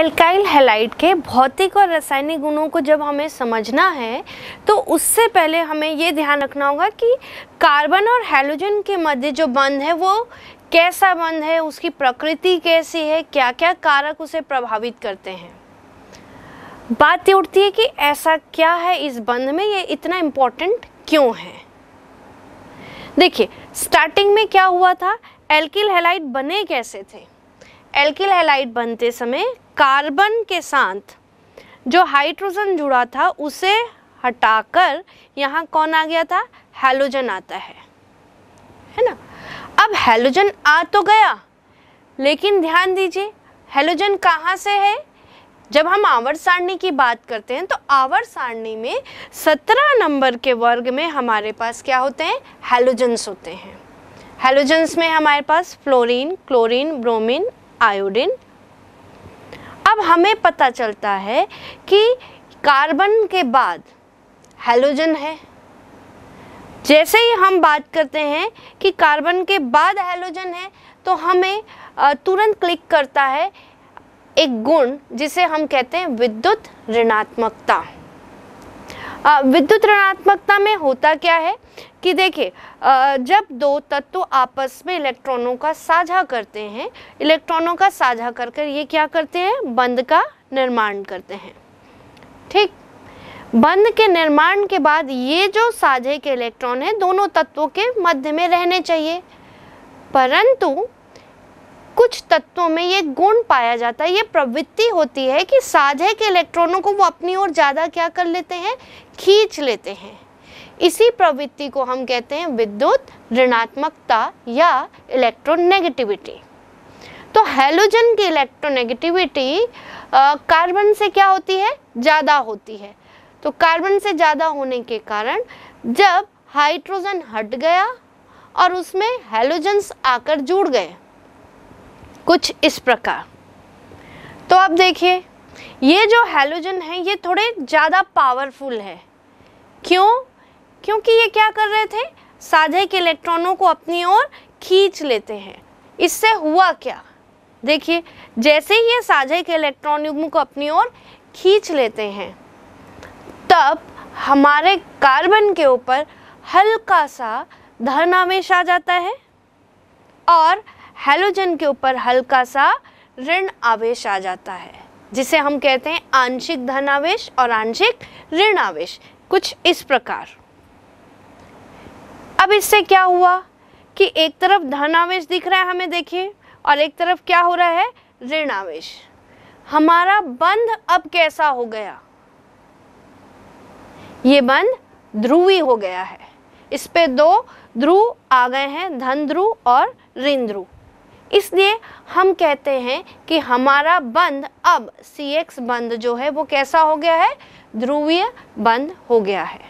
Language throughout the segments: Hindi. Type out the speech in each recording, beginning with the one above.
एल्काइल हेलाइट के भौतिक और रासायनिक गुणों को जब हमें समझना है तो उससे पहले हमें ये ध्यान रखना होगा कि कार्बन और हैलोजन के मध्य जो बंध है, वो कैसा बंध है, उसकी प्रकृति कैसी है क्या क्या कारक उसे प्रभावित करते हैं। बात ये उठती है कि ऐसा क्या है इस बंध में, ये इतना इम्पोर्टेंट क्यों है? देखिए स्टार्टिंग में क्या हुआ था? एल्किल हेलाइट बने कैसे थे? एल्किल हैलाइड बनते समय कार्बन के साथ जो हाइड्रोजन जुड़ा था, उसे हटाकर यहाँ कौन आ गया था? हेलोजन आता है। है ना? अब हेलोजन आ तो गया, लेकिन ध्यान दीजिए हेलोजन कहाँ से है? जब हम आवर सारणी की बात करते हैं तो आवर सारणी में सत्रह नंबर के वर्ग में हमारे पास क्या होते हैं? हेलोजन्स होते हैं। हेलोजन्स में हमारे पास फ्लोरीन क्लोरीन ब्रोमीन आयोडीन अब हमें पता चलता है कि कार्बन के बाद हेलोजन है। जैसे ही हम बात करते हैं कि कार्बन के बाद हेलोजन है तो हमें तुरंत क्लिक करता है एक गुण, जिसे हम कहते हैं विद्युत ऋणात्मकता। विद्युत ऋणात्मकता में होता क्या है कि देखिए जब दो तत्व आपस में इलेक्ट्रॉनों का साझा करते हैं, इलेक्ट्रॉनों का साझा कर कर ये क्या करते हैं? बंद का निर्माण करते हैं। ठीक? बंद के निर्माण के बाद ये जो साझे के इलेक्ट्रॉन है, दोनों तत्वों के मध्य में रहने चाहिए। परंतु कुछ तत्वों में ये गुण पाया जाता है, ये प्रवृत्ति होती है कि साझे के इलेक्ट्रॉनों को वो अपनी ओर ज़्यादा क्या कर लेते हैं? खींच लेते हैं। इसी प्रवृत्ति को हम कहते हैं विद्युत ऋणात्मकता या इलेक्ट्रोनेगेटिविटी तो हेलोजन की इलेक्ट्रोनेगेटिविटी कार्बन से क्या होती है? ज़्यादा होती है। तो कार्बन से ज़्यादा होने के कारण जब हाइड्रोजन हट गया और उसमें हैलोजन्स आकर जुड़ गए, कुछ इस प्रकार। तो अब देखिए, ये जो हेलोजन है, ये थोड़े ज़्यादा पावरफुल है। क्यों? क्योंकि ये क्या कर रहे थे? साझे के इलेक्ट्रॉनों को अपनी ओर खींच लेते हैं। इससे हुआ क्या? देखिए, जैसे ही ये साझे के इलेक्ट्रॉन युग्म को अपनी ओर खींच लेते हैं, तब हमारे कार्बन के ऊपर हल्का सा धन आवेश आ जाता है और हैलोजन के ऊपर हल्का सा ऋण आवेश आ जाता है, जिसे हम कहते हैं आंशिक धन आवेश और आंशिक ऋण आवेश। कुछ इस प्रकार। अब इससे क्या हुआ कि एक तरफ़ धन आवेश दिख रहा है हमें देखिए, और एक तरफ़ क्या हो रहा है? ऋण आवेश। हमारा बंध अब कैसा हो गया? ये बंध ध्रुवी हो गया है। इस पे दो ध्रुव आ गए हैं, धन ध्रुव और ऋण ध्रुव इसलिए हम कहते हैं कि हमारा बंध अब सी एक्स बंध जो है वो कैसा हो गया है? ध्रुवीय बंद हो गया है।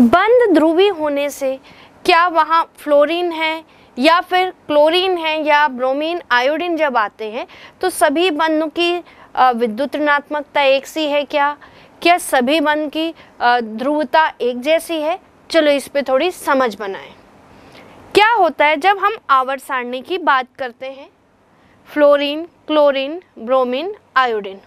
बंद ध्रुवी होने से क्या वहाँ फ्लोरीन है या फिर क्लोरीन है या ब्रोमीन, आयोडीन जब आते हैं तो सभी बंधों की विद्युत ऋणात्मकता एक सी है क्या? क्या सभी बंध की ध्रुवता एक जैसी है? चलो इस पे थोड़ी समझ बनाएँ। क्या होता है जब हम आवर्त सारणी की बात करते हैं? Fluorine, chlorine, bromine, iodine.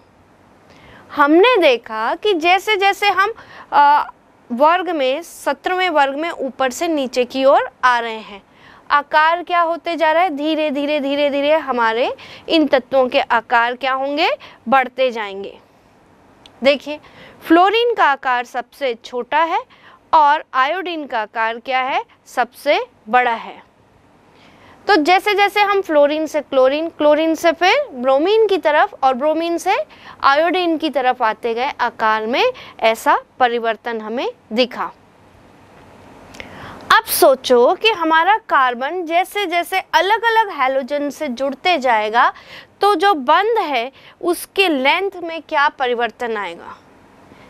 हमने देखा कि जैसे जैसे हम आ, वर्ग में सत्रहवें वर्ग में ऊपर से नीचे की ओर आ रहे हैं आकार क्या होते जा रहा है? धीरे धीरे धीरे धीरे हमारे इन तत्वों के आकार क्या होंगे? बढ़ते जाएँगे। देखिए फ्लोरीन का आकार सबसे छोटा है और आयोडीन का आकार क्या है? सबसे बड़ा है। तो जैसे जैसे हम फ्लोरीन से क्लोरीन क्लोरीन से फिर ब्रोमीन की तरफ़ और ब्रोमीन से आयोडीन की तरफ़ आते गए आकार में, ऐसा परिवर्तन हमें दिखा। अब सोचो कि हमारा कार्बन जैसे जैसे अलग अलग हैलोजन से जुड़ते जाएगा तो जो बंद है, उसके लेंथ में क्या परिवर्तन आएगा?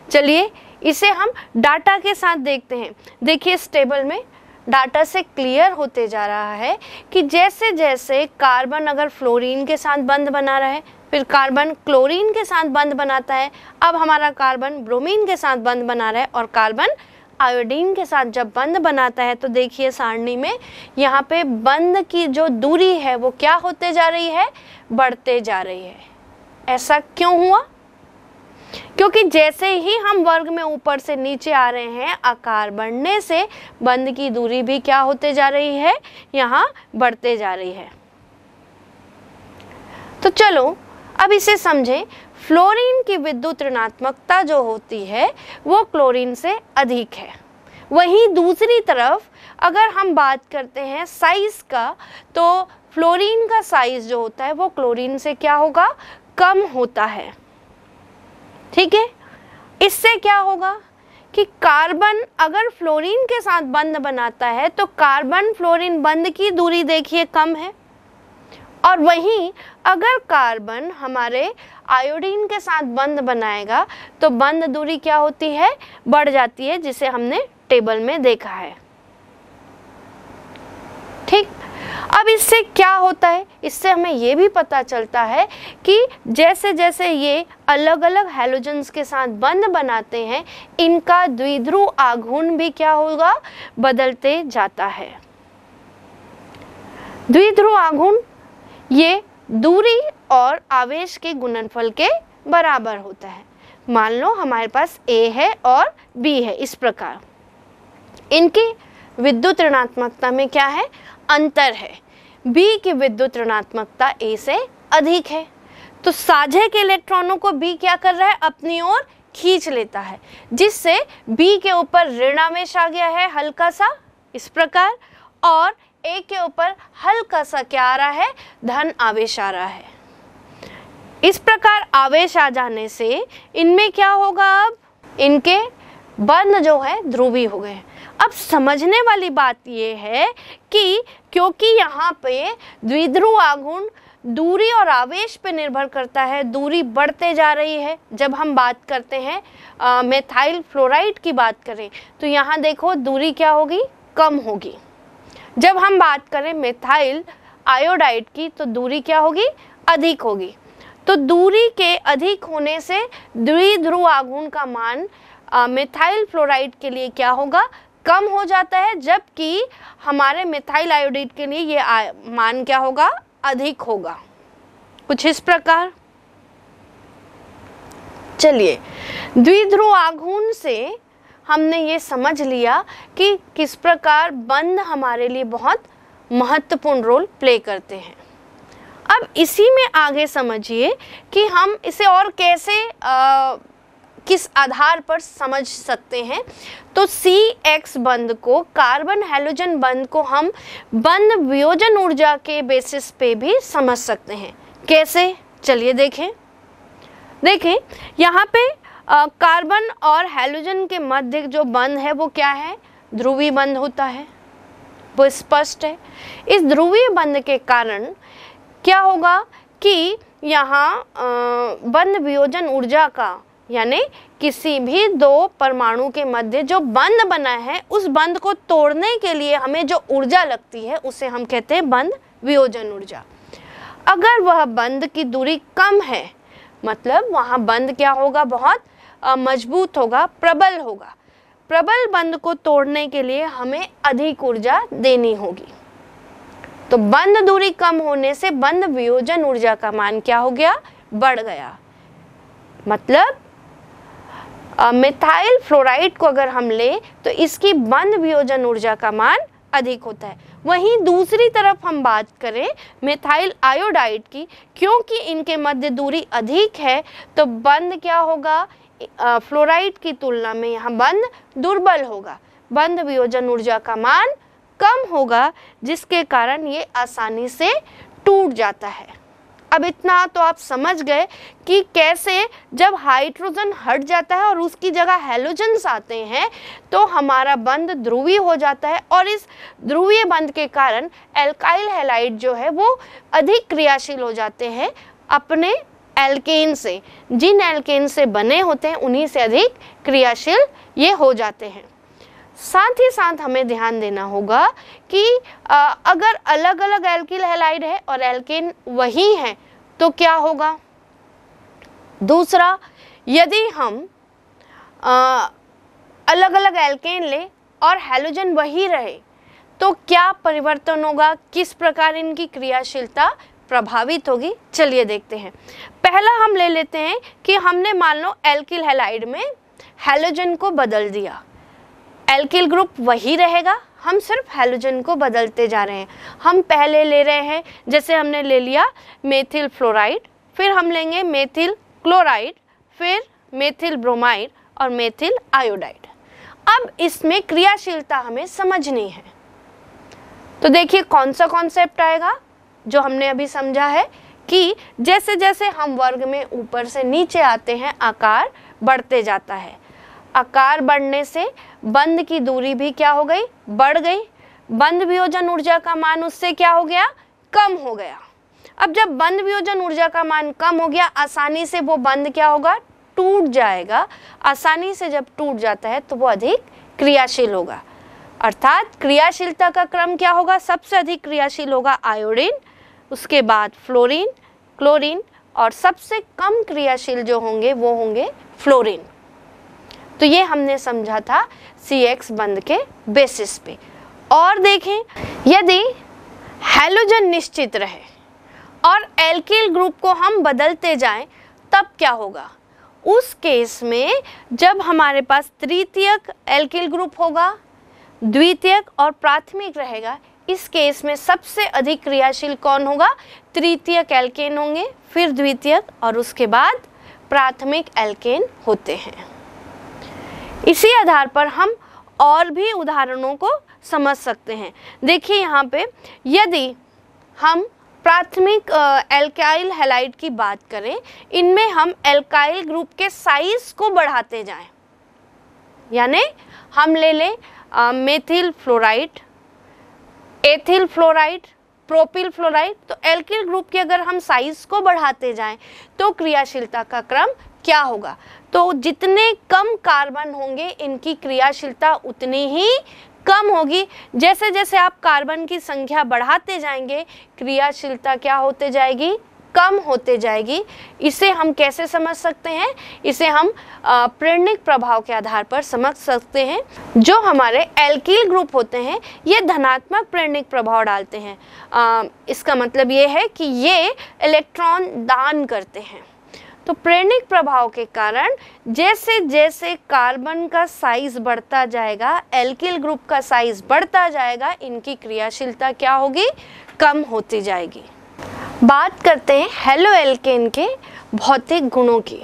चलिए, इसे हम डाटा के साथ देखते हैं। देखिए इस टेबल में डाटा से क्लियर होते जा रहा है कि जैसे जैसे कार्बन अगर फ्लोरीन के साथ बंद बना रहा, फिर कार्बन क्लोरीन के साथ बंद बनाता है, अब हमारा कार्बन ब्रोमीन के साथ बंद बना रहा है और कार्बन आयोडीन के साथ जब बंद बनाता है तो देखिए सारणी में यहाँ पे बंद की जो दूरी है, वो क्या होते जा रही है? बढ़ते जा रही है। ऐसा क्यों हुआ? क्योंकि जैसे ही हम वर्ग में ऊपर से नीचे आ रहे हैं, आकार बढ़ने से बंद की दूरी भी क्या होते जा रही है? यहाँ बढ़ते जा रही है। तो चलो, अब इसे समझें। फ्लोरीन की विद्युत ऋणात्मकता जो होती है, वो क्लोरीन से अधिक है। वहीं दूसरी तरफ़, अगर हम बात करते हैं साइज़ का तो फ्लोरीन का साइज़ जो होता है, वो क्लोरीन से क्या होगा? कम होता है। ठीक है? इससे क्या होगा कि कार्बन अगर फ्लोरीन के साथ बंध बनाता है तो कार्बन फ्लोरीन बंध की दूरी देखिए कम है। और वहीं अगर कार्बन हमारे आयोडीन के साथ बंध बनाएगा तो बंध दूरी क्या होती है? बढ़ जाती है, जिसे हमने टेबल में देखा है। ठीक? अब इससे क्या होता है? इससे हमें ये भी पता चलता है कि जैसे जैसे ये अलग अलग हेलोजेंस के साथ बंध बनाते हैं, इनका द्विध्रुव आघूर्ण भी क्या होगा? बदलते जाता है। द्विध्रुव आघूर्ण, ये दूरी और आवेश के गुणनफल के बराबर होता है। मान लो हमारे पास ए है और बी है इस प्रकार। इनकी विद्युत ऋणात्मकता में क्या है? अंतर है। बी की विद्युत ऋणात्मकता A से अधिक है। तो साझे के इलेक्ट्रॉनों को बी क्या कर रहा है? अपनी ओर खींच लेता है, जिससे बी के ऊपर ऋण आवेश आ गया है हल्का सा इस प्रकार, और ए के ऊपर हल्का सा क्या आ रहा है? धन आवेश आ रहा है। इस प्रकार आवेश आ जाने से इनमें क्या होगा अब? इनके बंध जो है, ध्रुवी हो गए। अब समझने वाली बात यह है कि क्योंकि यहाँ पे द्विध्रुव आघूर्ण दूरी और आवेश पे निर्भर करता है, दूरी बढ़ते जा रही है। जब हम बात करते हैं मेथाइल फ्लोराइड की बात करें तो यहाँ देखो दूरी क्या होगी? कम होगी। जब हम बात करें मेथाइल आयोडाइड की तो दूरी क्या होगी? अधिक होगी। तो दूरी के अधिक होने से द्विध्रुव आघूर्ण का मान मिथाइल फ्लोराइड के लिए क्या होगा? कम हो जाता है जबकि हमारे मिथाइल आयोडीड के लिए ये मान क्या होगा? अधिक होगा। कुछ इस प्रकार। चलिए द्विध्रुव आघूर्ण से हमने ये समझ लिया कि किस प्रकार बंद हमारे लिए बहुत महत्वपूर्ण रोल प्ले करते हैं। अब इसी में आगे समझिए कि हम इसे और कैसे आ, किस आधार पर समझ सकते हैं? तो सी एक्स बंद को, कार्बन हेलोजन बंद को हम बंद वियोजन ऊर्जा के बेसिस पे भी समझ सकते हैं। कैसे? चलिए देखें। देखें, यहाँ पे कार्बन और हेलोजन के मध्य जो बंध है वो क्या है? ध्रुवीय बंध होता है। वो स्पष्ट है। इस ध्रुवीय बंध के कारण क्या होगा कि यहाँ बंध वियोजन ऊर्जा का यानी किसी भी दो परमाणु के मध्य जो बंध बना है, उस बंध को तोड़ने के लिए हमें जो ऊर्जा लगती है, उसे हम कहते हैं बंध वियोजन ऊर्जा। अगर वह बंध की दूरी कम है मतलब वहाँ बंध क्या होगा बहुत? मज़बूत होगा, प्रबल होगा। प्रबल बंध को तोड़ने के लिए हमें अधिक ऊर्जा देनी होगी। तो बंद दूरी कम होने से बंद वियोजन ऊर्जा का मान क्या हो गया? बढ़ गया। मतलब मिथाइल फ्लोराइड को अगर हम लें तो इसकी बंद वियोजन ऊर्जा का मान अधिक होता है। वहीं दूसरी तरफ़ हम बात करें मिथाइल आयोडाइड की, क्योंकि इनके मध्य दूरी अधिक है तो बंद क्या होगा? फ्लोराइड की तुलना में यहाँ बंद दुर्बल होगा। बंद वियोजन ऊर्जा का मान कम होगा, जिसके कारण ये आसानी से टूट जाता है। अब इतना तो आप समझ गए कि कैसे जब हाइड्रोजन हट जाता है और उसकी जगह हेलोजन्स आते हैं तो हमारा बंद ध्रुवीय हो जाता है और इस ध्रुवीय बंद के कारण एल्काइल हेलाइड जो है वो अधिक क्रियाशील हो जाते हैं अपने एल्केन से। जिन एल्केन से बने होते हैं उन्हीं से अधिक क्रियाशील ये हो जाते हैं। साथ ही साथ हमें ध्यान देना होगा कि आ, अगर अलग अलग एल्किल हेलाइड है और एल्केन वही है तो क्या होगा? दूसरा यदि हम आ, अलग अलग एल्केन ले और हेलोजन वही रहे तो क्या परिवर्तन होगा? किस प्रकार इनकी क्रियाशीलता प्रभावित होगी? चलिए देखते हैं। पहला हम ले लेते हैं कि हमने मान लो एल्किल हेलाइड में हेलोजन को बदल दिया। एल्किल ग्रुप वही रहेगा। हम सिर्फ़ हेलोजन को बदलते जा रहे हैं। हम पहले ले रहे हैं, जैसे हमने ले लिया मेथिल फ्लोराइड फिर हम लेंगे मेथिल क्लोराइड फिर मेथिल ब्रोमाइड और मेथिल आयोडाइड अब इसमें क्रियाशीलता हमें समझनी है। तो देखिए कौन सा कॉन्सेप्ट आएगा, जो हमने अभी समझा है कि जैसे जैसे हम वर्ग में ऊपर से नीचे आते हैं, आकार बढ़ते जाता है। आकार बढ़ने से बंद की दूरी भी क्या हो गई? बढ़ गई। बंद वियोजन ऊर्जा का मान उससे क्या हो गया? कम हो गया। अब जब बंद वियोजन ऊर्जा का मान कम हो गया, आसानी से वो बंद क्या होगा? टूट जाएगा। आसानी से जब टूट जाता है तो वो अधिक क्रियाशील होगा। अर्थात क्रियाशीलता का क्रम क्या होगा? सबसे अधिक क्रियाशील होगा आयोडीन, उसके बाद फ्लोरीन, क्लोरीन और सबसे कम क्रियाशील जो होंगे, वो होंगे फ्लोरीन। तो ये हमने समझा था सी एक्स बंद के बेसिस पे। और देखें, यदि हेलोजन निश्चित रहे और एल्किल ग्रुप को हम बदलते जाएँ, तब क्या होगा? उस केस में जब हमारे पास तृतीयक एल्किल ग्रुप होगा, द्वितीयक और प्राथमिक रहेगा, इस केस में सबसे अधिक क्रियाशील कौन होगा? तृतीयक एल्केन होंगे, फिर द्वितीयक और उसके बाद प्राथमिक एल्केन होते हैं। इसी आधार पर हम और भी उदाहरणों को समझ सकते हैं। देखिए यहाँ पे, यदि हम प्राथमिक एल्काइल हेलाइड की बात करें, इनमें हम एल्काइल ग्रुप के साइज़ को बढ़ाते जाएँ। यानी हम ले लें methyl fluoride ethyl fluoride propyl fluoride तो एल्किल ग्रुप के अगर हम साइज़ को बढ़ाते जाएँ तो क्रियाशीलता का क्रम क्या होगा? तो जितने कम कार्बन होंगे इनकी क्रियाशीलता उतनी ही कम होगी। जैसे जैसे आप कार्बन की संख्या बढ़ाते जाएँगे क्रियाशीलता क्या होते जाएगी? कम होते जाएगी। इसे हम कैसे समझ सकते हैं? इसे हम प्रेरणिक प्रभाव के आधार पर समझ सकते हैं। जो हमारे एल्किल ग्रुप होते हैं ये धनात्मक प्रेरणिक प्रभाव डालते हैं। आ, इसका मतलब ये है कि ये इलेक्ट्रॉन दान करते हैं। तो प्रेरणिक प्रभाव के कारण जैसे जैसे कार्बन का साइज़ बढ़ता जाएगा एल्किल ग्रुप का साइज़ बढ़ता जाएगा, इनकी क्रियाशीलता क्या होगी? कम होती जाएगी। बात करते हैं हेलो एल्केन के भौतिक गुणों की।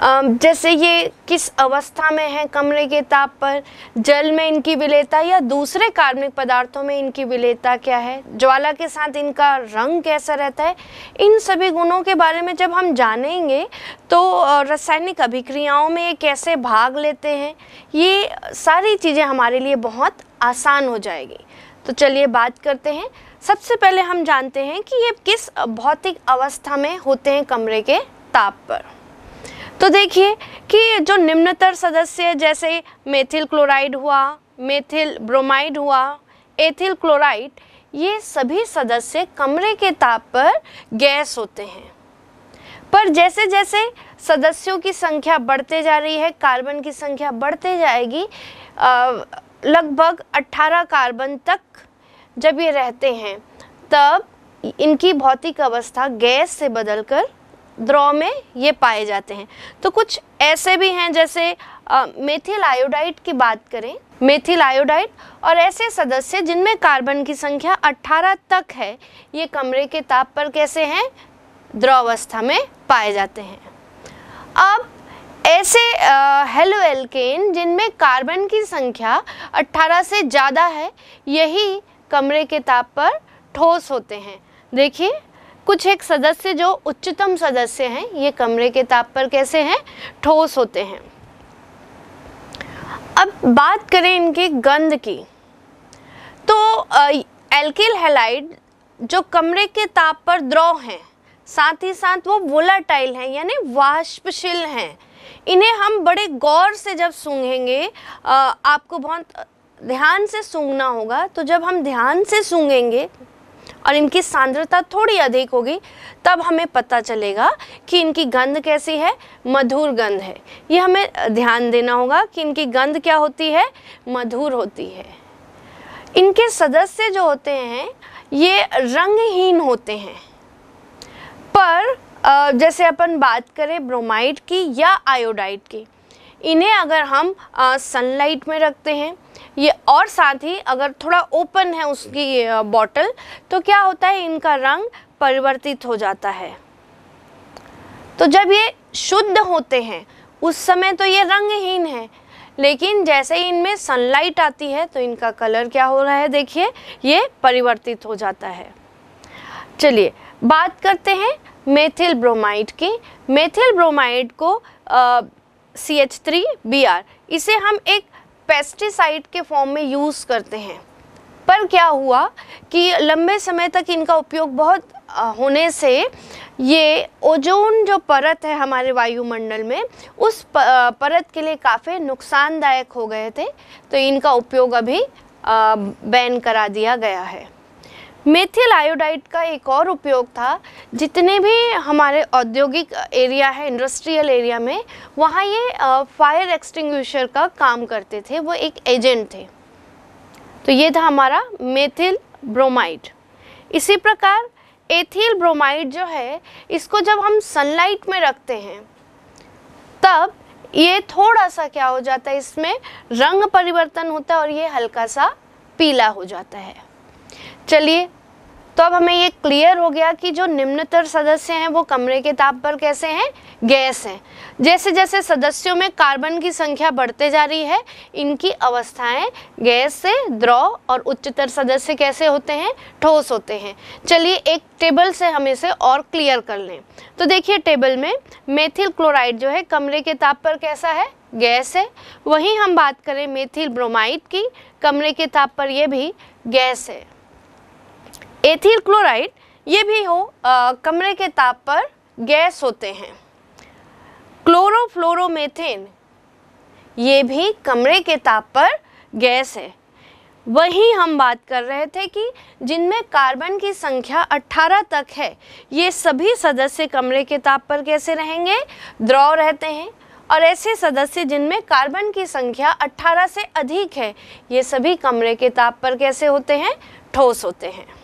जैसे ये किस अवस्था में है कमरे के ताप पर? जल में इनकी विलेता या दूसरे कार्बनिक पदार्थों में इनकी विलेता क्या है? ज्वाला के साथ इनका रंग कैसा रहता है? इन सभी गुणों के बारे में जब हम जानेंगे तो रासायनिक अभिक्रियाओं में ये कैसे भाग लेते हैं? ये सारी चीज़ें हमारे लिए बहुत आसान हो जाएगी। तो चलिए बात करते हैं। सबसे पहले हम जानते हैं कि ये किस भौतिक अवस्था में होते हैं कमरे के ताप पर। तो देखिए कि जो निम्नतर सदस्य जैसे मेथिल क्लोराइड हुआ मेथिल ब्रोमाइड हुआ एथिल क्लोराइड ये सभी सदस्य कमरे के ताप पर गैस होते हैं। पर जैसे जैसे सदस्यों की संख्या बढ़ते जा रही है, कार्बन की संख्या बढ़ते जाएगी लगभग 18 कार्बन तक जब ये रहते हैं, तब इनकी भौतिक अवस्था गैस से बदलकर द्रव में ये पाए जाते हैं। तो कुछ ऐसे भी हैं जैसे मेथिल आयोडाइड की बात करें। मेथिल आयोडाइड और ऐसे सदस्य जिनमें कार्बन की संख्या 18 तक है, ये कमरे के ताप पर कैसे हैं? द्रव अवस्था में पाए जाते हैं। अब ऐसे हेलो एल्केन जिनमें कार्बन की संख्या 18 से ज़्यादा है, यही कमरे के ताप पर ठोस होते हैं। देखिए कुछ एक सदस्य जो उच्चतम सदस्य हैं, ये कमरे के ताप पर कैसे हैं? ठोस होते हैं। अब बात करें इनके गंध की। तो एल्किल हेलाइड जो कमरे के ताप पर द्रव हैं, साथ ही साथ वो वोलाटाइल हैं, यानी वाष्पशील हैं। इन्हें हम बड़े गौर से जब सूंघेंगे आपको बहुत ध्यान से सूंघना होगा तो जब हम ध्यान से सूंघेंगे और इनकी सांद्रता थोड़ी अधिक होगी, तब हमें पता चलेगा कि इनकी गंध कैसी है, मधुर गंध है। ये हमें ध्यान देना होगा कि इनकी गंध क्या होती है, मधुर होती है। इनके सदस्य जो होते हैं, ये रंगहीन होते हैं। पर जैसे अपन बात करें ब्रोमाइड की या आयोडाइड की, इन्हें अगर हम सनलाइट में रखते हैं ये और साथ ही अगर थोड़ा ओपन है उसकी बॉटल तो क्या होता है, इनका रंग परिवर्तित हो जाता है। तो जब ये शुद्ध होते हैं, उस समय तो ये रंगहीन है, लेकिन जैसे ही इनमें सनलाइट आती है तो इनका कलर क्या हो रहा है, देखिए, ये परिवर्तित हो जाता है। चलिए, बात करते हैं मेथिल ब्रोमाइड की। मेथिल ब्रोमाइड को C H three B R इसे हम एक पेस्टिसाइड के फॉर्म में यूज़ करते हैं। पर क्या हुआ कि लंबे समय तक इनका उपयोग बहुत होने से ये ओजोन जो परत है हमारे वायुमंडल में, उस परत के लिए काफ़ी नुकसानदायक हो गए थे। तो इनका उपयोग अभी बैन करा दिया गया है। मेथिल आयोडाइड का एक और उपयोग था, जितने भी हमारे औद्योगिक एरिया है इंडस्ट्रियल एरिया में, वहाँ ये फायर एक्सटिंग्विशर का काम करते थे, वो एक एजेंट थे। तो ये था हमारा मेथिल ब्रोमाइड इसी प्रकार एथिल ब्रोमाइड जो है, इसको जब हम सनलाइट में रखते हैं, तब ये थोड़ा सा क्या हो जाता है, इसमें रंग परिवर्तन होता है और ये हल्का सा पीला हो जाता है। चलिए तो अब हमें ये क्लियर हो गया कि जो निम्नतर सदस्य हैं, वो कमरे के ताप पर कैसे हैं? गैस हैं। जैसे जैसे सदस्यों में कार्बन की संख्या बढ़ते जा रही है, इनकी अवस्थाएँ गैस से द्रव और उच्चतर सदस्य कैसे होते हैं? ठोस होते हैं। चलिए एक टेबल से हम इसे और क्लियर कर लें। तो देखिए टेबल में मेथिल क्लोराइड जो है, कमरे के ताप पर कैसा है? गैस है। वहीं हम बात करें मेथिल ब्रोमाइड की, कमरे के ताप पर यह भी गैस है। एथिल क्लोराइड ये भी हो आ, कमरे के ताप पर गैस होते हैं। क्लोरोफ्लोरोमेथेन ये भी कमरे के ताप पर गैस है। वही हम बात कर रहे थे कि जिनमें कार्बन की संख्या 18 तक है ये सभी सदस्य कमरे के ताप पर कैसे रहेंगे? द्रव रहते हैं और ऐसे सदस्य जिनमें कार्बन की संख्या 18 से अधिक है ये सभी कमरे के ताप पर कैसे होते हैं? ठोस होते हैं।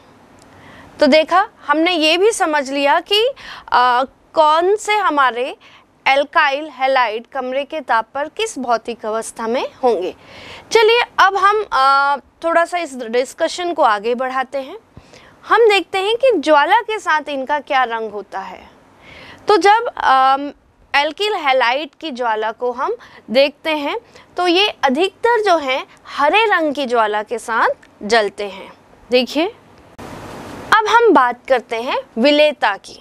तो देखा हमने ये भी समझ लिया कि आ, कौन से हमारे एल्काइल हेलाइड कमरे के ताप पर किस भौतिक अवस्था में होंगे। चलिए अब हम आ, थोड़ा सा इस डिस्कशन को आगे बढ़ाते हैं। हम देखते हैं कि ज्वाला के साथ इनका क्या रंग होता है। तो जब एल्किल हेलाइट की ज्वाला को हम देखते हैं तो ये अधिकतर जो हैं हरे रंग की ज्वाला के साथ जलते हैं। देखिए। अब हम बात करते हैं विलेयता की,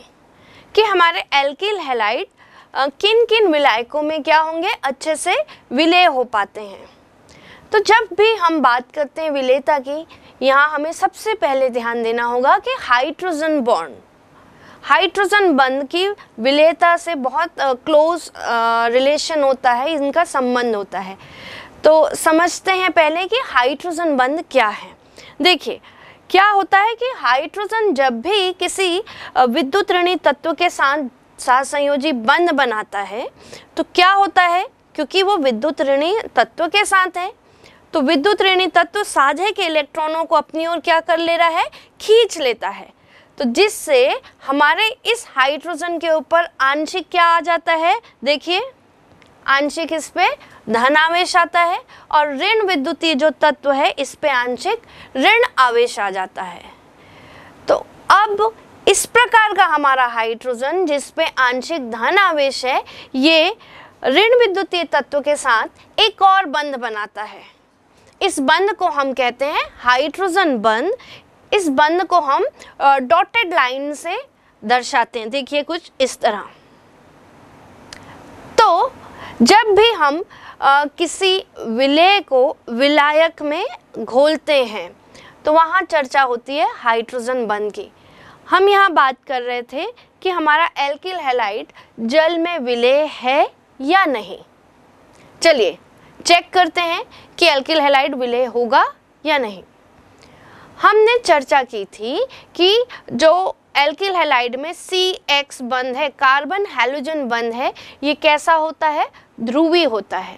कि हमारे एल्किल हेलाइट किन किन विलायकों में क्या होंगे, अच्छे से विलय हो पाते हैं। तो जब भी हम बात करते हैं विलेयता की, यहाँ हमें सबसे पहले ध्यान देना होगा कि हाइड्रोजन बॉन्ड, हाइड्रोजन बंद की विलेयता से बहुत क्लोज रिलेशन होता है, इनका संबंध होता है। तो समझते हैं पहले कि हाइड्रोजन बंद क्या है। देखिए क्या होता है कि हाइड्रोजन जब भी किसी विद्युत ऋणी तत्व के साथ संयोजी बंध बनाता है तो क्या होता है? क्योंकि वो विद्युत ऋणी तत्व के साथ है। तो विद्युत ऋणी तत्व साझे के इलेक्ट्रॉनों को अपनी ओर क्या कर ले रहा है? खींच लेता है। तो जिससे हमारे इस हाइड्रोजन के ऊपर आंशिक क्या आ जाता है? देखिए। आंशिक इस पे धन आवेश आता है और ऋण विद्युतीय जो तत्व है, इस पे आंशिक ऋण आवेश आ जाता है। तो अब इस प्रकार का हमारा हाइड्रोजन, जिस पे आंशिक धन आवेश है, ये ऋण विद्युतीय तत्व के साथ एक और बंध बनाता है। इस बंध को हम कहते हैं हाइड्रोजन बंध। इस बंध को हम डॉटेड लाइन से दर्शाते हैं। देखिए कुछ इस तरह। तो जब भी हम आ, किसी विलय को विलायक में घोलते हैं तो वहाँ चर्चा होती है हाइड्रोजन बंद की। हम यहाँ बात कर रहे थे कि हमारा एल्किल हेलाइट जल में विलय है या नहीं। चलिए चेक करते हैं कि एल्किल हेलाइट विलय होगा या नहीं। हमने चर्चा की थी कि जो एल्किल हेलाइड में सी एक्स बंद है, कार्बन हेलोजन बंद है, ये कैसा होता है? ध्रुवी होता है।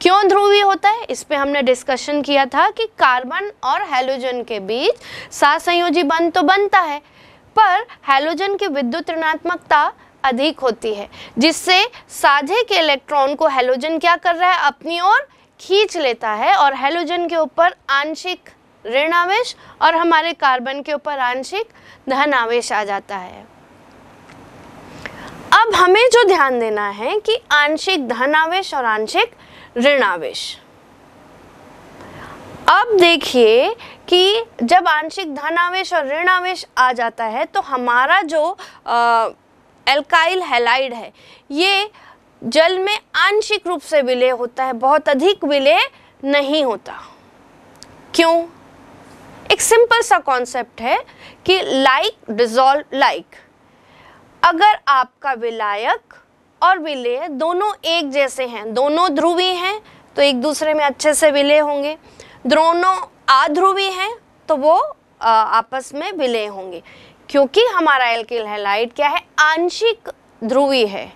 क्यों ध्रुवी होता है? इस पर हमने डिस्कशन किया था कि कार्बन और हेलोजन के बीच साथ संयोजी बंध तो बनता है, पर हेलोजन की विद्युत ऋणात्मकता अधिक होती है, जिससे साझे के इलेक्ट्रॉन को हेलोजन क्या कर रहा है? अपनी ओर खींच लेता है और हेलोजन के ऊपर आंशिक ऋण आवेश और हमारे कार्बन के ऊपर आंशिक धन आवेश आ जाता है। अब हमें जो ध्यान देना है कि आंशिक धन आवेश और आंशिक ऋण आवेश अब देखिए कि जब आंशिक धन आवेश और ऋण आवेश आ जाता है तो हमारा जो एल्काइल हेलाइड है, ये जल में आंशिक रूप से विलय होता है, बहुत अधिक विलय नहीं होता। क्यों? एक सिंपल सा कॉन्सेप्ट है कि लाइक डिजॉल्व लाइक अगर आपका विलायक और विलय दोनों एक जैसे हैं दोनों ध्रुवी हैं तो एक दूसरे में अच्छे से विलय होंगे। दोनों आध्रुवी हैं तो वो आ, आपस में विलय होंगे। क्योंकि हमारा एल्किल हैलाइड क्या है? आंशिक ध्रुवी है।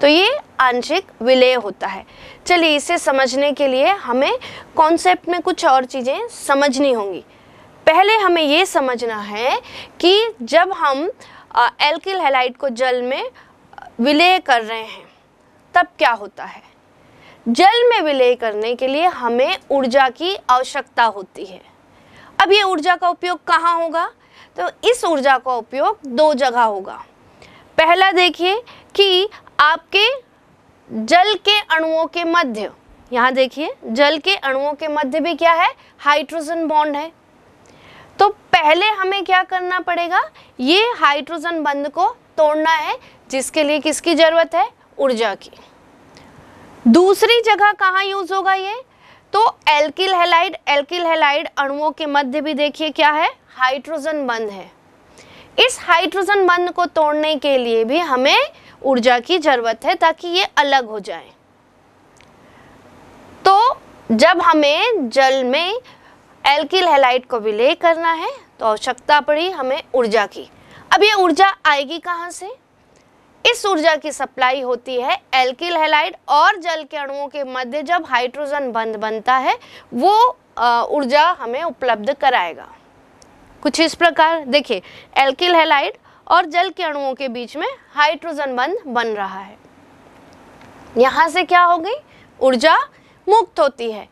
तो ये आंशिक विलय होता है। चलिए, इसे समझने के लिए हमें कॉन्सेप्ट में कुछ और चीज़ें समझनी होंगी। पहले हमें ये समझना है कि जब हम एल्किल हैलाइड को जल में विलय कर रहे हैं, तब क्या होता है? जल में विलय करने के लिए हमें ऊर्जा की आवश्यकता होती है। अब ये ऊर्जा का उपयोग कहाँ होगा? तो इस ऊर्जा का उपयोग दो जगह होगा। पहला देखिए कि आपके जल के अणुओं के मध्य। यहाँ देखिए, जल के अणुओं के मध्य भी क्या है? हाइड्रोजन बॉन्ड है। तो पहले हमें क्या करना पड़ेगा? ये हाइड्रोजन बंध को तोड़ना है, जिसके लिए किसकी ज़रूरत है? ऊर्जा की। दूसरी जगह कहाँ यूज़ होगा ये? तो एल्किल हेलाइड एल्किल हेलाइड अणुओं के मध्य भी देखिए क्या है? हाइड्रोजन बंध है। इस हाइड्रोजन बंध को तोड़ने के लिए भी हमें ऊर्जा की ज़रूरत है ताकि ये अलग हो जाए। तो जब हमें जल में एल्किल हेलाइट को विलय करना है तो आवश्यकता पड़ी हमें ऊर्जा की। अब ये ऊर्जा आएगी कहाँ से? इस ऊर्जा की सप्लाई होती है एल्किल हेलाइड और जल के अणुओं के मध्य। जब हाइड्रोजन बंध बनता है, वो ऊर्जा हमें उपलब्ध कराएगा। कुछ इस प्रकार, देखिए एल्किल हेलाइड और जल के अणुओं के बीच में हाइड्रोजन बंध बन रहा है। यहाँ से क्या हो गई? ऊर्जा मुक्त होती है।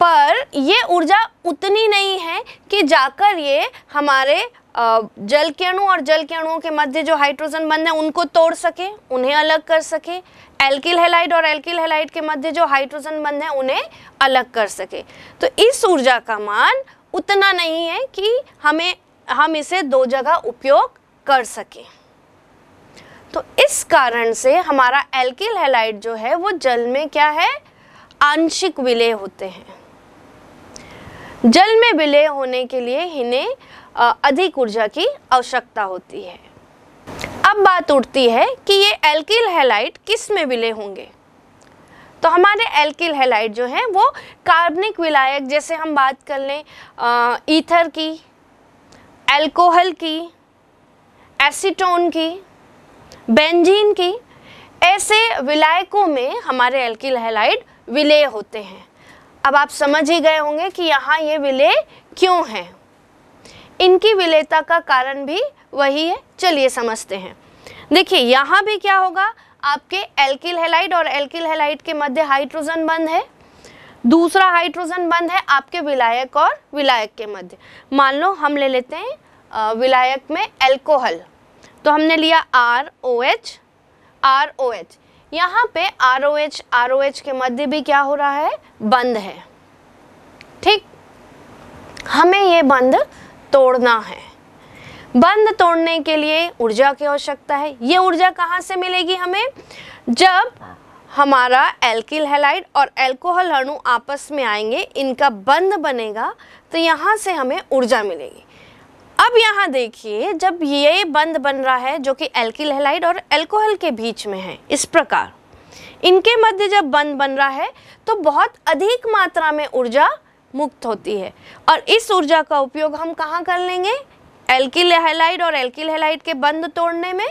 पर ये ऊर्जा उतनी नहीं है कि जाकर ये हमारे जल के अणु और जल के अणुओं के मध्य जो हाइड्रोजन बंद है, उनको तोड़ सके, उन्हें अलग कर सके। एल्किल हेलाइड और एल्किल हेलाइड के मध्य जो हाइड्रोजन बंद है, उन्हें अलग कर सके। तो इस ऊर्जा का मान उतना नहीं है कि हमें, हम इसे दो जगह उपयोग कर सकें। तो इस कारण से हमारा एल्किल हेलाइड जो है, वो जल में क्या है? आंशिक विलय होते हैं। जल में विलय होने के लिए इन्हें अधिक ऊर्जा की आवश्यकता होती है। अब बात उठती है कि ये एल्किल हैलाइड किसमें विलय होंगे? तो हमारे एल्किल हैलाइड जो हैं, वो कार्बनिक विलायक, जैसे हम बात कर लें ईथर की एल्कोहल की एसीटोन की, बेंजीन की, ऐसे विलायकों में हमारे एल्किल हैलाइड विलय होते हैं। अब आप समझ ही गए होंगे कि यहाँ ये विलय क्यों है। इनकी विलयता का कारण भी वही है, चलिए समझते हैं। देखिए, यहाँ भी क्या होगा, आपके एल्किल हेलाइड और एल्किल हेलाइड के मध्य हाइड्रोजन बंद है, दूसरा हाइड्रोजन बंद है आपके विलायक और विलायक के मध्य। मान लो, हम ले लेते हैं विलायक में एल्कोहल तो हमने लिया R O H R O H यहाँ पे R O H R O H के मध्य भी क्या हो रहा है? बंद है। ठीक? हमें ये बंद तोड़ना है। बंद तोड़ने के लिए ऊर्जा की आवश्यकता है। ये ऊर्जा कहाँ से मिलेगी हमें? जब हमारा एल्किल हेलाइड और एल्कोहल अणु आपस में आएँगे, इनका बंद बनेगा तो यहाँ से हमें ऊर्जा मिलेगी। अब यहाँ देखिए, जब ये बंद बन रहा है, जो कि एल्किल हेलाइड और एल्कोहल के बीच में है, इस प्रकार। इनके मध्य जब बंद बन रहा है तो बहुत अधिक मात्रा में ऊर्जा मुक्त होती है। और इस ऊर्जा का उपयोग हम कहाँ कर लेंगे? एल्किल हेलाइड और एल्किल हेलाइड के बंद तोड़ने में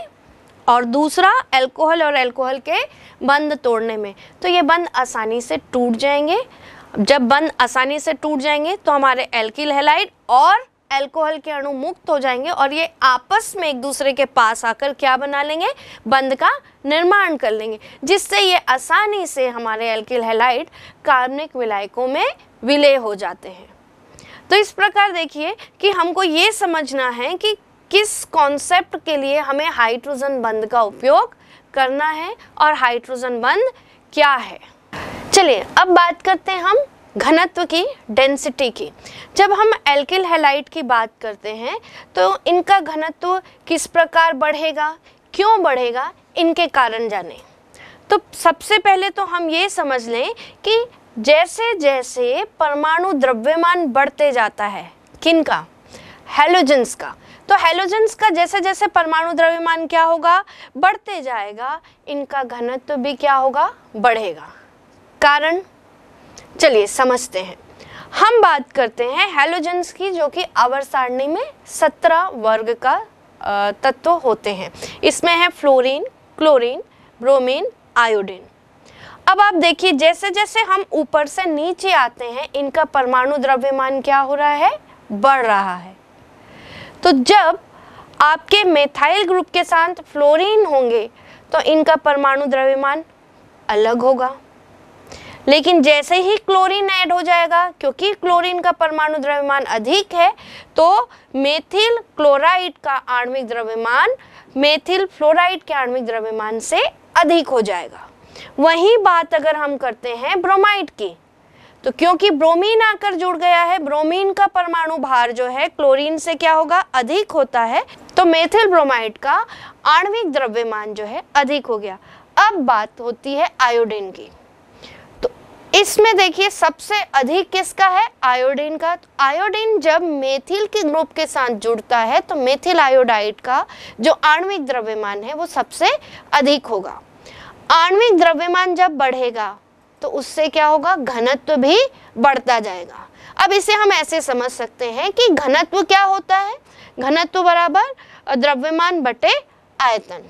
और दूसरा एल्कोहल और एल्कोहल के बंद तोड़ने में। तो ये बंद आसानी से टूट जाएँगे। जब बंद आसानी से टूट जाएँगे तो हमारे एल्किल हेलाइड और अल्कोहल के अणु मुक्त हो जाएँगे और ये आपस में एक दूसरे के पास आकर क्या बना लेंगे? बंद का निर्माण कर लेंगे। जिससे ये आसानी से हमारे एल्किल हेलाइट कार्बनिक विलायकों में विलय हो जाते हैं। तो इस प्रकार देखिए कि हमको ये समझना है कि किस कॉन्सेप्ट के लिए हमें हाइड्रोजन बंद का उपयोग करना है और हाइड्रोजन बंद क्या है। चलिए, अब बात करते हैं हम घनत्व की डेंसिटी की। जब हम एल्किल हेलाइट की बात करते हैं तो इनका घनत्व किस प्रकार बढ़ेगा, क्यों बढ़ेगा, इनके कारण जाने। तो सबसे पहले तो हम ये समझ लें कि जैसे जैसे परमाणु द्रव्यमान बढ़ते जाता है, किन का? हेलोजेंस का। तो हेलोजेंस का जैसे जैसे परमाणु द्रव्यमान क्या होगा, बढ़ते जाएगा, इनका घनत्व भी क्या होगा, बढ़ेगा। कारण? चलिए, समझते हैं। हम बात करते हैं हेलोजेंस की, जो कि आवर सारणी में सत्रह वर्ग का तत्व होते हैं। इसमें है फ्लोरीन क्लोरीन ब्रोमीन आयोडीन अब आप देखिए जैसे जैसे हम ऊपर से नीचे आते हैं, इनका परमाणु द्रव्यमान क्या हो रहा है? बढ़ रहा है। तो जब आपके मेथाइल ग्रुप के साथ फ्लोरीन होंगे तो इनका परमाणु द्रव्यमान अलग होगा। लेकिन जैसे ही क्लोरीन ऐड हो जाएगा, क्योंकि क्लोरीन का परमाणु द्रव्यमान अधिक है तो मेथिल क्लोराइड का आणविक द्रव्यमान मेथिल फ्लोराइड के आणविक द्रव्यमान से अधिक हो जाएगा। वही बात अगर हम करते हैं ब्रोमाइड की। तो क्योंकि ब्रोमीन आकर जुड़ गया है ब्रोमीन का परमाणु भार जो है क्लोरीन से क्या होगा? अधिक होता है तो मेथिल ब्रोमाइड का आणविक द्रव्यमान जो है, अधिक हो गया। अब बात होती है आयोडीन की। इसमें देखिए, सबसे अधिक किसका है? आयोडीन का। तो आयोडीन जब मेथिल के ग्रुप के साथ जुड़ता है तो मेथिल आयोडाइड का जो आणविक द्रव्यमान है, वो सबसे अधिक होगा। आणविक द्रव्यमान जब बढ़ेगा तो उससे क्या होगा? घनत्व भी बढ़ता जाएगा। अब इसे हम ऐसे समझ सकते हैं कि घनत्व क्या होता है? घनत्व बराबर द्रव्यमान बटे आयतन।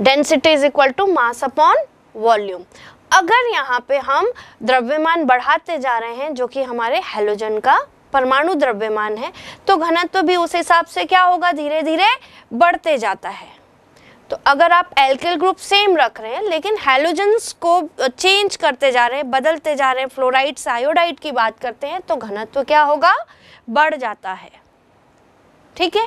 Density is equal to mass upon volume अगर यहाँ पे हम द्रव्यमान बढ़ाते जा रहे हैं, जो कि हमारे हेलोजन का परमाणु द्रव्यमान है तो घनत्व भी उस हिसाब से क्या होगा? धीरे धीरे बढ़ते जाता है। तो अगर आप एल्किल ग्रुप सेम रख रहे हैं, लेकिन हेलोजन्स को चेंज करते जा रहे हैं, बदलते जा रहे हैं फ्लोराइड से आयोडाइड की बात करते हैं तो घनत्व क्या होगा? बढ़ जाता है। ठीक है?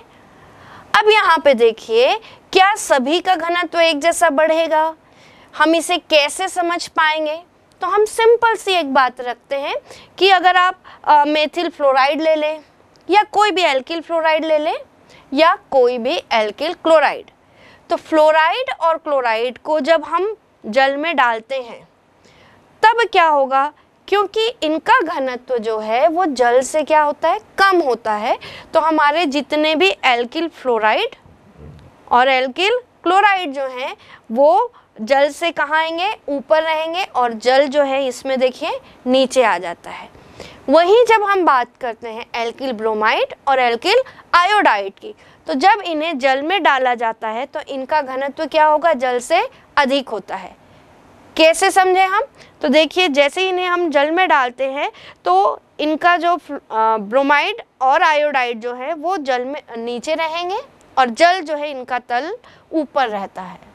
अब यहाँ पे देखिए, क्या सभी का घनत्व एक जैसा बढ़ेगा? हम इसे कैसे समझ पाएँगे? तो हम सिंपल सी एक बात रखते हैं कि अगर आप आ, मेथिल फ्लोराइड ले लें या कोई भी एल्किल फ्लोराइड ले लें या कोई भी एल्किल क्लोराइड तो फ्लोराइड और क्लोराइड को जब हम जल में डालते हैं तब क्या होगा? क्योंकि इनका घनत्व जो है वो जल से क्या होता है? कम होता है। तो हमारे जितने भी एल्किल फ्लोराइड और एल्किल क्लोराइड जो हैं वो जल से कहाँ आएँगे? ऊपर रहेंगे और जल जो है इसमें देखिए नीचे आ जाता है। वहीं जब हम बात करते हैं एल्किल ब्रोमाइड और एल्किल आयोडाइड की तो जब इन्हें जल में डाला जाता है तो इनका घनत्व क्या होगा? जल से अधिक होता है। कैसे समझे हम? तो देखिए, जैसे इन्हें हम जल में डालते हैं तो इनका जो ब्रोमाइड और आयोडाइड जो है, वो जल में नीचे रहेंगे और जल जो है इनका तल ऊपर रहता है।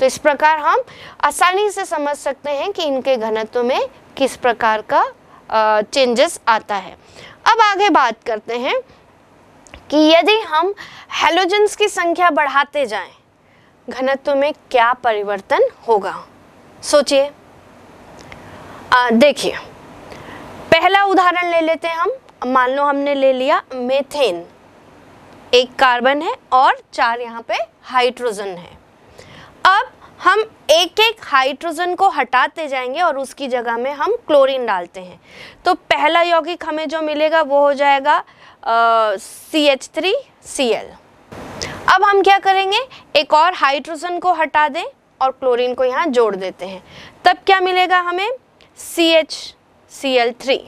तो इस प्रकार हम आसानी से समझ सकते हैं कि इनके घनत्व में किस प्रकार का चेंजेस आता है। अब आगे बात करते हैं कि यदि हम हेलोजेंस की संख्या बढ़ाते जाएँ, घनत्व में क्या परिवर्तन होगा? सोचिए। देखिए, पहला उदाहरण ले लेते हैं हम। मान लो हमने ले लिया मेथेन एक कार्बन है और चार यहाँ पे हाइड्रोजन है। अब हम एक एक हाइड्रोजन को हटाते जाएँगे और उसकी जगह में हम क्लोरीन डालते हैं। तो पहला यौगिक हमें जो मिलेगा वो हो जाएगा C H three C L अब हम क्या करेंगे? एक और हाइड्रोजन को हटा दें और क्लोरीन को यहाँ जोड़ देते हैं। तब क्या मिलेगा हमें? C H C L three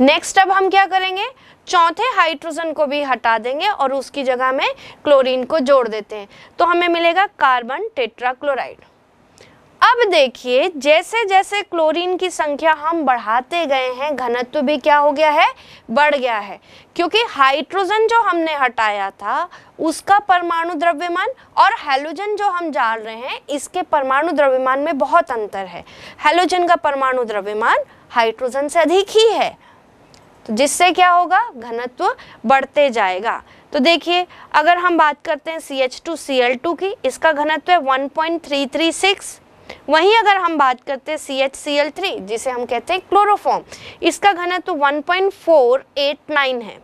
next अब हम क्या करेंगे? चौथे हाइड्रोजन को भी हटा देंगे और उसकी जगह में क्लोरीन को जोड़ देते हैं। तो हमें मिलेगा कार्बन टेट्राक्लोराइड। अब देखिए जैसे जैसे क्लोरीन की संख्या हम बढ़ाते गए हैं, घनत्व भी क्या हो गया है? बढ़ गया है। क्योंकि हाइड्रोजन जो हमने हटाया था, उसका परमाणु द्रव्यमान और हेलोजन जो हम जान रहे हैं, इसके परमाणु द्रव्यमान में बहुत अंतर है। हेलोजन का परमाणु द्रव्यमान हाइड्रोजन से अधिक ही है। तो जिससे क्या होगा? घनत्व बढ़ते जाएगा। तो देखिए, अगर हम बात करते हैं C H two C L two की, इसका घनत्व है one point three three six वहीं अगर हम बात करते हैं C H C L three जिसे हम कहते हैं क्लोरोफॉर्म इसका घनत्व one point four eight nine है।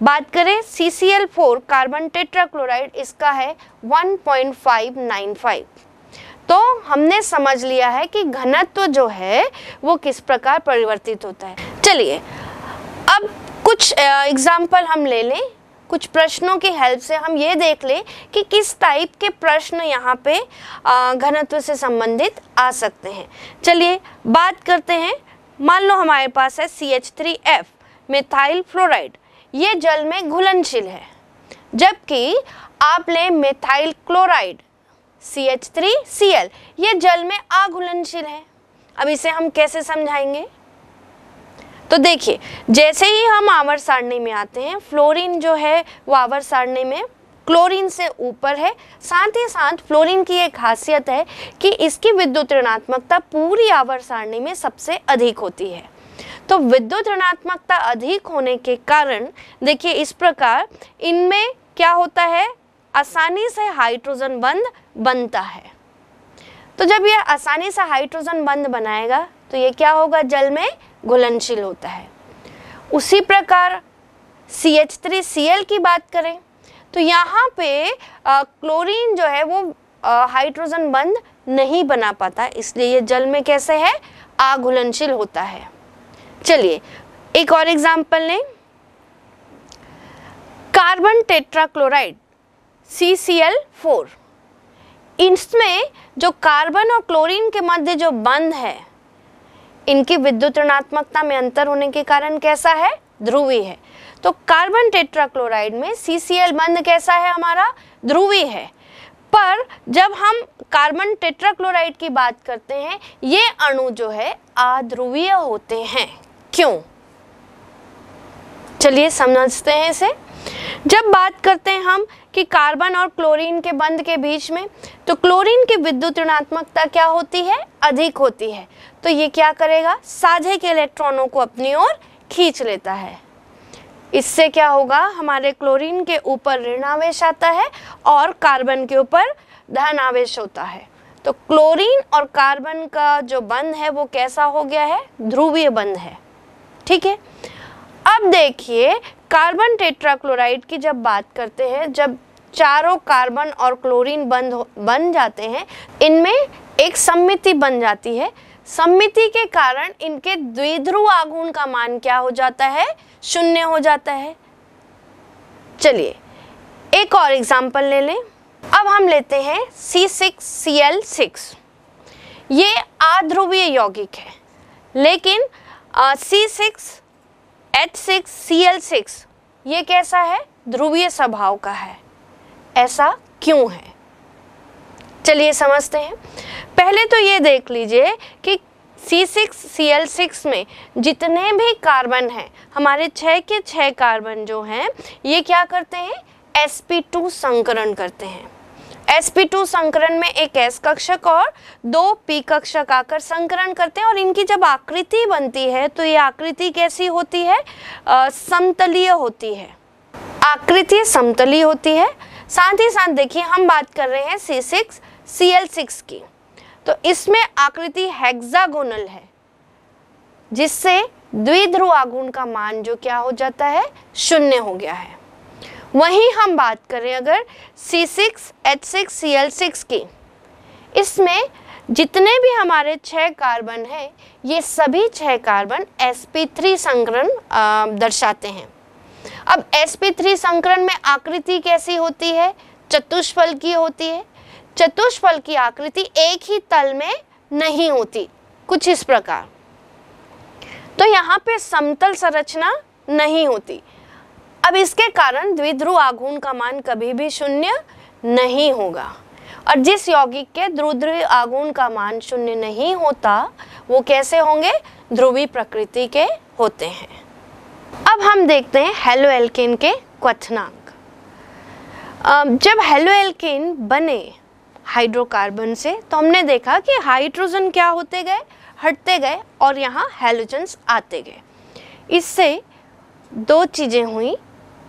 बात करें C C L four carbon tetrachloride इसका है one point five nine five तो हमने समझ लिया है कि घनत्व जो है, वो किस प्रकार परिवर्तित होता है। चलिए अब कुछ एग्ज़ाम्पल हम ले लें। कुछ प्रश्नों की हेल्प से हम ये देख लें कि किस टाइप के प्रश्न यहाँ पे घनत्व से संबंधित आ सकते हैं। चलिए बात करते हैं। मान लो हमारे पास है C H three F methyl fluoride ये जल में घुलनशील है, जबकि आप लें methyl chloride C H three C L ये जल में अघुलनशील है। अब इसे हम कैसे समझाएँगे? तो देखिए, जैसे ही हम आवर सारणी में आते हैं, फ्लोरीन जो है वो आवर सारणी में क्लोरीन से ऊपर है। साथ ही साथ फ्लोरीन की एक खासियत है कि इसकी विद्युत ऋणात्मकता पूरी आवर सारणी में सबसे अधिक होती है। तो विद्युत ऋणात्मकता अधिक होने के कारण, देखिए इस प्रकार इनमें क्या होता है? आसानी से हाइड्रोजन बंद बनता है। तो जब यह आसानी से हाइड्रोजन बंद बनाएगा तो ये क्या होगा? जल में घुलनशील होता है। उसी प्रकार C H three C L की बात करें तो यहाँ पे क्लोरीन जो है वो हाइड्रोजन बंद नहीं बना पाता, इसलिए ये जल में कैसे है? आघुलनशील होता है। चलिए, एक और एग्ज़ाम्पल लें। Carbon tetrachloride C C L four इसमें जो कार्बन और क्लोरीन के मध्य जो बंध है इनकी विद्युत ऋणात्मकता में अंतर होने के कारण कैसा है? ध्रुवी है। तो कार्बन टेट्राक्लोराइड में सीसीएल बंध कैसा है हमारा? ध्रुवी है। पर जब हम कार्बन टेट्राक्लोराइड की बात करते हैं, ये अणु जो है आध्रुवीय होते हैं। क्यों? चलिए समझते हैं इसे। जब बात करते हैं हम कि कार्बन और क्लोरीन के बंध के बीच में तो क्लोरीन की विद्युत ऋणात्मकता क्या होती है? अधिक होती है। तो ये क्या करेगा? साझे के इलेक्ट्रॉनों को अपनी ओर खींच लेता है। इससे क्या होगा? हमारे क्लोरीन के ऊपर ऋण आवेश आता है और कार्बन के ऊपर धन आवेश होता है। तो क्लोरीन और कार्बन का जो बंध है, वो कैसा हो गया है? ध्रुवीय बंध है। ठीक है? अब देखिए कार्बन टेट्राक्लोराइड की जब बात करते हैं, जब चारों कार्बन और क्लोरीन बंद बन जाते हैं, इनमें एक सम्मिति बन जाती है। सम्मिति के कारण इनके द्विध्रुव आघूर्ण का मान क्या हो जाता है? शून्य हो जाता है। चलिए, एक और एग्ज़ाम्पल ले लें। अब हम लेते हैं C6Cl6 ये आध्रुवीय यौगिक है, लेकिन C6H6Cl6 ये कैसा है? ध्रुवीय स्वभाव का है। ऐसा क्यों है? चलिए समझते हैं। पहले तो ये देख लीजिए कि C6Cl6 में जितने भी कार्बन हैं, हमारे छः के छः कार्बन जो हैं, ये क्या करते हैं? Sp2 संकरण करते हैं। Sp2 संकरण में एक s कक्षक और दो p कक्षक आकर संकरण करते हैं और इनकी जब आकृति बनती है तो ये आकृति कैसी होती है? समतलीय होती है। आकृति समतलीय होती है। साथ ही साथ देखिए, हम बात कर रहे हैं C6 Cl6 की। तो इसमें आकृति हेक्सागोनल है, जिससे द्विध्रुव आघूर्ण का मान जो क्या हो जाता है? शून्य हो गया है। वहीं हम बात करें अगर C6H6Cl6 की। इसमें जितने भी हमारे छह कार्बन हैं, ये सभी छः कार्बन sp3 संकरण दर्शाते हैं। अब sp3 संकरण में आकृति कैसी होती है? चतुष्फल की होती है। चतुष्फल की आकृति एक ही तल में नहीं होती, कुछ इस प्रकार। तो यहाँ पे समतल संरचना नहीं होती। अब इसके कारण द्विध्रुव आघूर्ण का मान कभी भी शून्य नहीं होगा। और जिस यौगिक के ध्रुध्रुव आघूर्ण का मान शून्य नहीं होता, वो कैसे होंगे? ध्रुवी प्रकृति के होते हैं। अब हम देखते हैं हेलो एल्केन के क्वथनांक। जब हेलो एल्केन बने हाइड्रोकार्बन से तो हमने देखा कि हाइड्रोजन क्या होते गए? हटते गए और यहाँ हेलोजन्स आते गए। इससे दो चीज़ें हुई।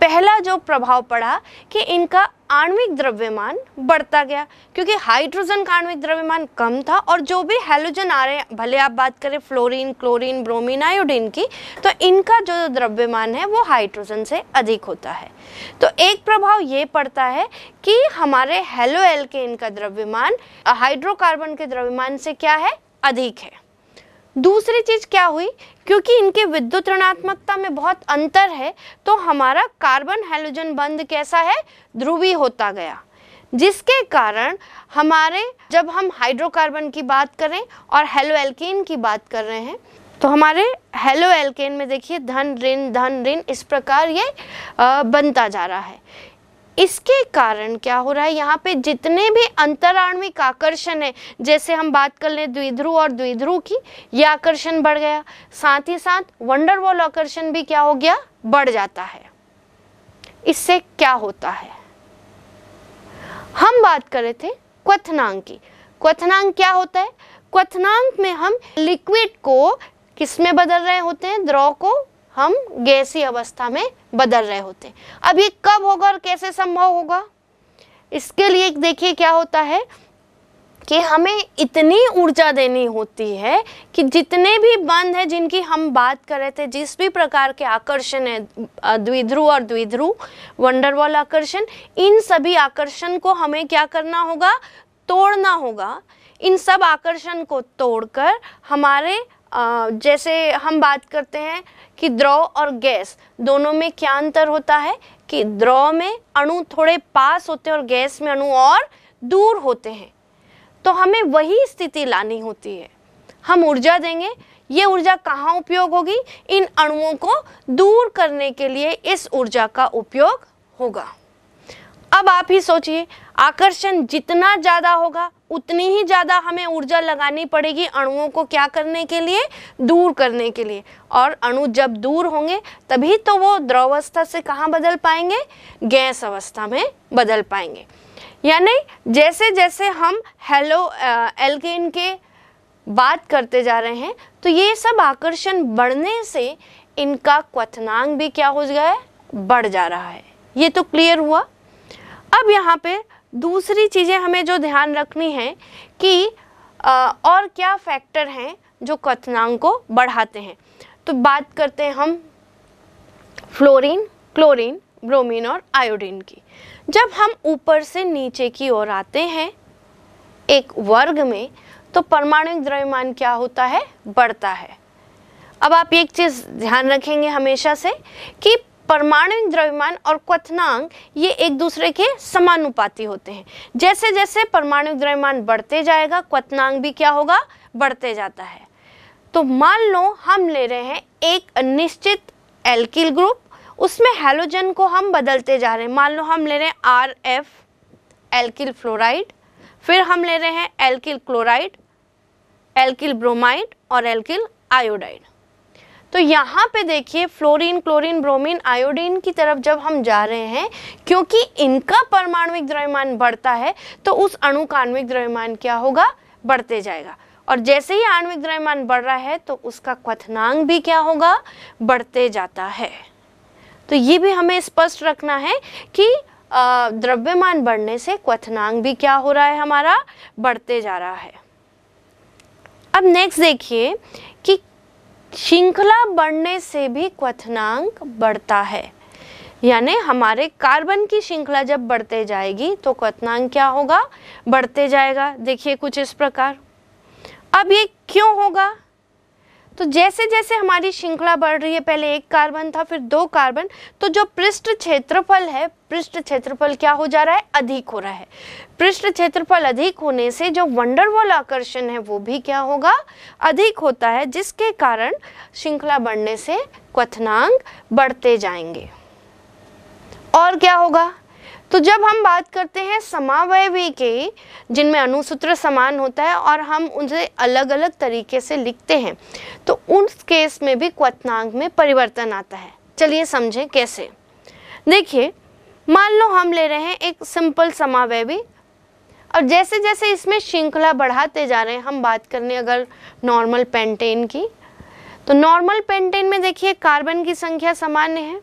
पहला जो प्रभाव पड़ा कि इनका आणविक द्रव्यमान बढ़ता गया, क्योंकि हाइड्रोजन का आणविक द्रव्यमान कम था और जो भी हेलोजन आ रहे हैं, भले आप बात करें फ्लोरीन, क्लोरीन, ब्रोमीन, आयोडीन की तो इनका जो द्रव्यमान है वो हाइड्रोजन से अधिक होता है। तो एक प्रभाव ये पड़ता है कि हमारे हेलो एल के इनका द्रव्यमान, हाइड्रोकार्बन के द्रव्यमान से क्या है? अधिक है। दूसरी चीज़ क्या हुई क्योंकि इनके विद्युत ऋणात्मकता में बहुत अंतर है तो हमारा कार्बन हेलोजन बंध कैसा है? ध्रुवी होता गया। जिसके कारण हमारे, जब हम हाइड्रोकार्बन की बात करें और हेलो एल्केन की बात कर रहे हैं तो हमारे हेलो एल्केन में देखिए, धन, ऋण धन, ऋण, इस प्रकार ये बनता जा रहा है। इसके कारण क्या हो रहा है? यहाँ पे जितने भी अंतराण्विक आकर्षण है, जैसे हम बात कर लें द्विध्रुव और द्विध्रुव की, ये आकर्षण बढ़ गया। साथ ही साथ वंडरवॉल आकर्षण भी क्या हो गया? बढ़ जाता है। इससे क्या होता है? हम बात कर रहे थे क्वथनांक की। क्वथनांक क्या होता है? क्वथनांक में हम लिक्विड को किसमें बदल रहे होते हैं? द्रव को हम गैसी अवस्था में बदल रहे होते अब ये कब होगा और कैसे संभव होगा? इसके लिए देखिए क्या होता है कि हमें इतनी ऊर्जा देनी होती है कि जितने भी बंद है जिनकी हम बात कर रहे थे, जिस भी प्रकार के आकर्षण है द्विध्रुव और द्विध्रुव, वंडरवॉल आकर्षण, इन सभी आकर्षण को हमें क्या करना होगा? तोड़ना होगा। इन सब आकर्षण को तोड़कर हमारे जैसे हम बात करते हैं कि द्रव और गैस दोनों में क्या अंतर होता है? कि द्रव में अणु थोड़े पास होते हैं और गैस में अणु और दूर होते हैं। तो हमें वही स्थिति लानी होती है। हम ऊर्जा देंगे। ये ऊर्जा कहाँ उपयोग होगी? इन अणुओं को दूर करने के लिए इस ऊर्जा का उपयोग होगा। अब आप ही सोचिए, आकर्षण जितना ज़्यादा होगा उतनी ही ज़्यादा हमें ऊर्जा लगानी पड़ेगी अणुओं को क्या करने के लिए? दूर करने के लिए। और अणु जब दूर होंगे, तभी तो वो द्रवावस्था से कहाँ बदल पाएँगे? गैस अवस्था में बदल पाएँगे। यानी जैसे जैसे हम हेलो एल्केन के बात करते जा रहे हैं तो ये सब आकर्षण बढ़ने से इनका क्वथनांक भी क्या हो गया है? बढ़ जा रहा है। ये तो क्लियर हुआ। अब यहाँ पे दूसरी चीज़ें हमें जो ध्यान रखनी है कि आ, और क्या फैक्टर हैं जो कथनांक को बढ़ाते हैं। तो बात करते हैं हम फ्लोरीन क्लोरीन ब्रोमीन और आयोडीन की। जब हम ऊपर से नीचे की ओर आते हैं एक वर्ग में तो परमाणु द्रव्यमान क्या होता है? बढ़ता है। अब आप एक चीज़ ध्यान रखेंगे हमेशा से कि परमाणु द्रव्यमान और क्वथनांक, ये एक दूसरे के समानुपाती होते हैं। जैसे जैसे परमाणु द्रव्यमान बढ़ते जाएगा, क्वथनांक भी क्या होगा? बढ़ते जाता है। तो मान लो, हम ले रहे हैं एक निश्चित एल्किल ग्रुप, उसमें हेलोजन को हम बदलते जा रहे हैं। मान लो, हम ले रहे हैं आर एफ़ एल्किल फ्लोराइड, फिर हम ले रहे हैं एल्किल क्लोराइड, एल्किल ब्रोमाइड और एल्किल आयोडाइड। तो यहाँ पे देखिए, फ्लोरीन, क्लोरीन, ब्रोमीन, आयोडीन की तरफ़ जब हम जा रहे हैं, क्योंकि इनका परमाणविक द्रव्यमान बढ़ता है तो उस अणु का आणविक द्रव्यमान क्या होगा? बढ़ते जाएगा। और जैसे ही आणविक द्रव्यमान बढ़ रहा है तो उसका क्वथनांक भी क्या होगा? बढ़ते जाता है। तो ये भी हमें स्पष्ट रखना है कि द्रव्यमान बढ़ने से क्वथनांक भी क्या हो रहा है हमारा? बढ़ते जा रहा है। अब नेक्स्ट देखिए श्रृंखला बढ़ने से भी क्वथनांक बढ़ता है। यानी हमारे कार्बन की श्रृंखला जब बढ़ते जाएगी तो क्वथनांक क्या होगा? बढ़ते जाएगा। देखिए कुछ इस प्रकार। अब ये क्यों होगा? तो जैसे जैसे हमारी श्रृंखला बढ़ रही है, पहले एक कार्बन था, फिर दो कार्बन। तो जो पृष्ठ क्षेत्रफल है पृष्ठ क्षेत्रफल क्या हो जा रहा है? अधिक हो रहा है। पृष्ठ क्षेत्रफल अधिक होने से जो वंडरवॉल आकर्षण है वो भी क्या होगा? अधिक होता है, जिसके कारण श्रृंखला बढ़ने से क्वथनांक बढ़ते जाएँगे। और क्या होगा? तो जब हम बात करते हैं समावयवी के, जिनमें अनुसूत्र समान होता है और हम उनसे अलग अलग तरीके से लिखते हैं तो उस केस में भी क्वथनांक में परिवर्तन आता है। चलिए समझें कैसे। देखिए, मान लो हम ले रहे हैं एक सिंपल समावयवी और जैसे जैसे इसमें श्रृंखला बढ़ाते जा रहे हैं, हम बात करने अगर नॉर्मल पेंटेन की तो नॉर्मल पेंटेन में देखिए कार्बन की संख्या सामान्य है।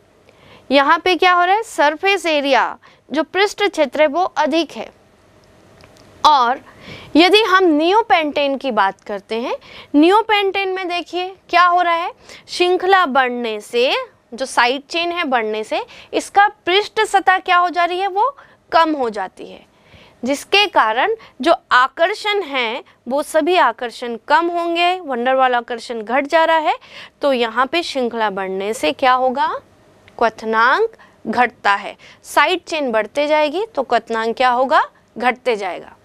यहाँ पे क्या हो रहा है? सरफेस एरिया जो पृष्ठ क्षेत्र है, वो अधिक है। और यदि हम नियोपेंटेन की बात करते हैं नियोपेंटेन में देखिए क्या हो रहा है? श्रृंखला बढ़ने से, जो साइड चेन है, बढ़ने से, इसका पृष्ठ सतह क्या हो जा रही है? वो कम हो जाती है। जिसके कारण जो आकर्षण है, वो सभी आकर्षण कम होंगे, वंडर वाला आकर्षण घट जा रहा है। तो यहाँ पे श्रृंखला बढ़ने से क्या होगा? क्वथनांक घटता है। साइड चेन बढ़ते जाएगी तो क्वथनांक क्या होगा? घटते जाएगा।